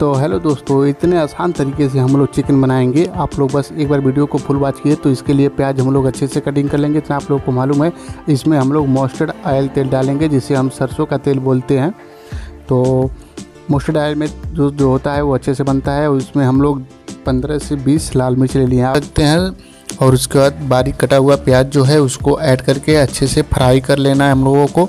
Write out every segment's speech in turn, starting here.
तो हेलो दोस्तों, इतने आसान तरीके से हम लोग चिकन बनाएँगे। आप लोग बस एक बार वीडियो को फुल वॉच किए तो इसके लिए प्याज हम लोग अच्छे से कटिंग कर लेंगे। इतना आप लोग को मालूम है, इसमें हम लोग मस्टर्ड ऑयल तेल डालेंगे, जिसे हम सरसों का तेल बोलते हैं। तो मस्टर्ड ऑयल में जो जो होता है वो अच्छे से बनता है उसमें हम लोग पंद्रह से बीस लाल मिर्च ले लिए रखते हैं और उसके बाद बारीक कटा हुआ प्याज जो है उसको ऐड करके अच्छे से फ्राई कर लेना है हम लोगों को।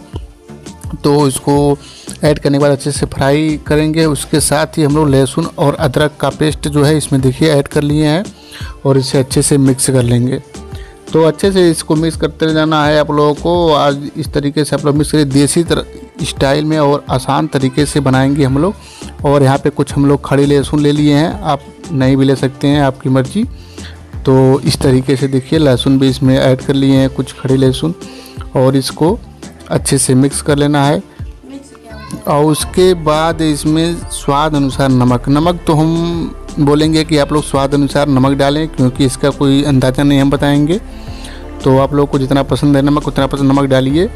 तो इसको ऐड करने के बाद अच्छे से फ्राई करेंगे। उसके साथ ही हम लोग लहसुन और अदरक का पेस्ट जो है, इसमें देखिए ऐड कर लिए हैं और इसे अच्छे से मिक्स कर लेंगे। तो अच्छे से इसको मिक्स करते जाना है आप लोगों को। आज इस तरीके से आप लोग मिक्स करिए। देसी स्टाइल में और आसान तरीके से बनाएँगे हम लोग। और यहाँ पे कुछ हम लोग खड़े लहसुन ले लिए हैं। आप नहीं भी ले सकते हैं, आपकी मर्ज़ी। तो इस तरीके से देखिए, लहसुन भी इसमें ऐड कर लिए हैं, कुछ खड़े लहसुन। और इसको अच्छे से मिक्स कर लेना है। और उसके बाद इसमें स्वाद अनुसार नमक। नमक तो हम बोलेंगे कि आप लोग स्वाद अनुसार नमक डालें, क्योंकि इसका कोई अंदाज़ा नहीं हम बताएँगे। तो आप लोग को जितना पसंद है नमक, उतना पसंद नमक डालिए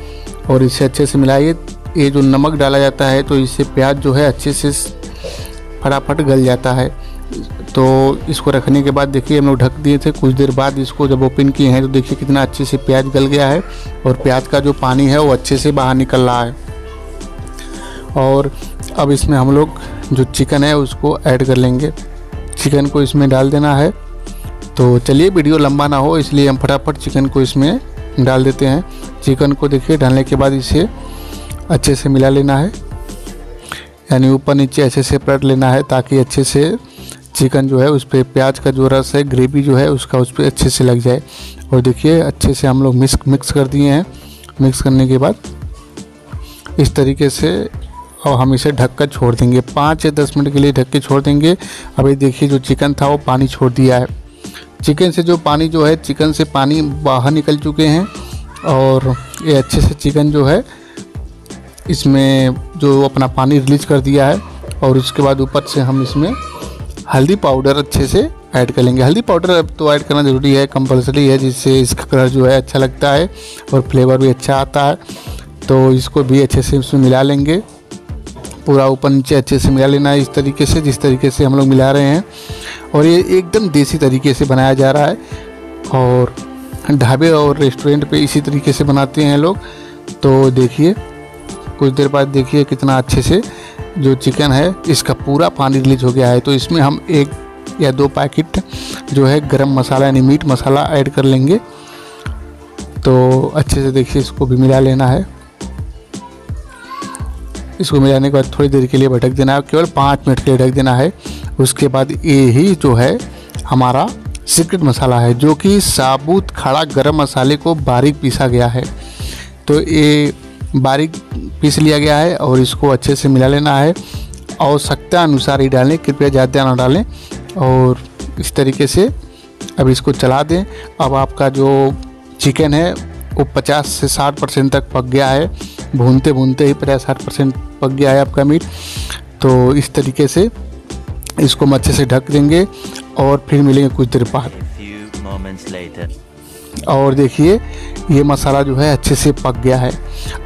और इसे अच्छे से मिलाइए। ये जो नमक डाला जाता है तो इससे प्याज जो है अच्छे से फटाफट गल जाता है। तो इसको रखने के बाद देखिए, हम लोग ढक दिए थे। कुछ देर बाद इसको जब ओपन किए हैं तो देखिए कितना अच्छे से प्याज गल गया है और प्याज का जो पानी है, वो अच्छे से बाहर निकल रहा है। और अब इसमें हम लोग जो चिकन है, उसको ऐड कर लेंगे। चिकन को इसमें डाल देना है। तो चलिए, वीडियो लंबा ना हो, इसलिए हम फटाफट चिकन को इसमें डाल देते हैं। चिकन को देखिए, डालने के बाद इसे अच्छे से मिला लेना है। यानी ऊपर नीचे अच्छे से पलट लेना है, ताकि अच्छे से चिकन जो है उस पर प्याज का जो रस है, ग्रेवी जो है उसका उस पर अच्छे से लग जाए। और देखिए, अच्छे से हम लोग मिक्स मिक्स कर दिए हैं। मिक्स करने के बाद इस तरीके से और हम इसे ढक कर छोड़ देंगे। पाँच या दस मिनट के लिए ढक के छोड़ देंगे। अभी देखिए, जो चिकन था वो पानी छोड़ दिया है। चिकन से जो पानी जो है, चिकन से पानी बाहर निकल चुके हैं। और ये अच्छे से चिकन जो है, इसमें जो अपना पानी रिलीज़ कर दिया है। और उसके बाद ऊपर से हम इसमें हल्दी पाउडर अच्छे से ऐड कर लेंगे। हल्दी पाउडर अब तो ऐड करना ज़रूरी है, कंपलसरी है, जिससे इसका कलर जो है अच्छा लगता है और फ्लेवर भी अच्छा आता है। तो इसको भी अच्छे से उसमें मिला लेंगे। पूरा ऊपर नीचे अच्छे से मिला लेना है इस तरीके से, जिस तरीके से हम लोग मिला रहे हैं। और ये एकदम देसी तरीके से बनाया जा रहा है और ढाबे और रेस्टोरेंट पे इसी तरीके से बनाते हैं लोग। तो देखिए, कुछ देर बाद देखिए कितना अच्छे से जो चिकन है, इसका पूरा पानी रिलीज़ हो गया है। तो इसमें हम एक या दो पैकेट जो है गरम मसाला यानी मीट मसाला ऐड कर लेंगे। तो अच्छे से देखिए, इसको भी मिला लेना है। इसको मिलाने के बाद थोड़ी देर के लिए भटक देना है, केवल पाँच मिनट के लिए ढक देना है। उसके बाद ये ही जो है हमारा सीक्रेट मसाला है, जो कि साबुत खड़ा गरम मसाले को बारीक पीसा गया है। तो ये बारीक पीस लिया गया है और इसको अच्छे से मिला लेना है। आवश्यकता अनुसार ही डालें, कृपया ज़्यादा ना डालें और इस तरीके से अब इसको चला दें। अब आपका जो चिकन है, वो 50 से 60 परसेंट तक पक गया है। भूनते भूनते ही पचास साठ परसेंट पक गया है आपका मीट। तो इस तरीके से इसको हम अच्छे से ढक देंगे और फिर मिलेंगे कुछ देर बाद। और देखिए, ये मसाला जो है अच्छे से पक गया है।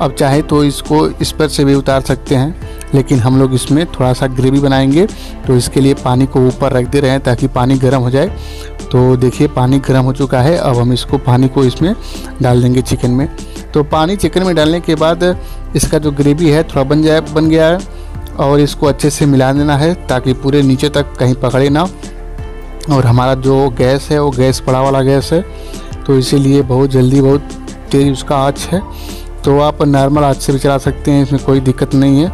अब चाहे तो इसको इस पर से भी उतार सकते हैं, लेकिन हम लोग इसमें थोड़ा सा ग्रेवी बनाएँगे तो इसके लिए पानी को ऊपर रख दे रहे हैं ताकि पानी गर्म हो जाए। तो देखिए, पानी गर्म हो चुका है, अब हम इसको पानी को इसमें डाल देंगे चिकन में। तो पानी चिकन में डालने के बाद इसका जो ग्रेवी है थोड़ा बन जाए, बन गया है, और इसको अच्छे से मिला देना है ताकि पूरे नीचे तक कहीं पकड़े ना। और हमारा जो गैस है, वो गैस बड़ा वाला गैस है तो इसीलिए बहुत जल्दी बहुत तेज़ उसका आँच है। तो आप नॉर्मल आँच से भी चला सकते हैं इसमें कोई दिक्कत नहीं है।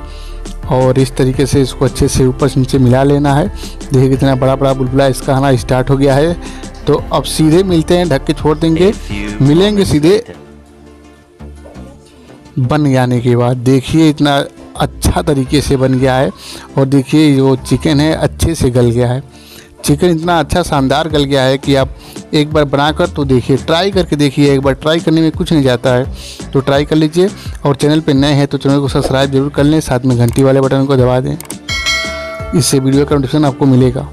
और इस तरीके से इसको अच्छे से ऊपर से नीचे मिला लेना है। देखिए कितना बड़ा बड़ा बुलबुला इसका आना स्टार्ट हो गया है। तो अब सीधे मिलते हैं ढक के छोड़ देंगे। मिलेंगे सीधे। बन जाने के बाद देखिए इतना अच्छा तरीके से बन गया है। और देखिए जो चिकन है अच्छे से गल गया है। चिकन इतना अच्छा शानदार गल गया है कि आप एक बार बनाकर तो देखिए, ट्राई करके देखिए, एक बार ट्राई करने में कुछ नहीं जाता है। तो ट्राई कर लीजिए और चैनल पर नए हैं तो चैनल को सब्सक्राइब ज़रूर कर लें, साथ में घंटी वाले बटन को दबा दें। इससे वीडियो का नोटिफिकेशन आपको मिलेगा।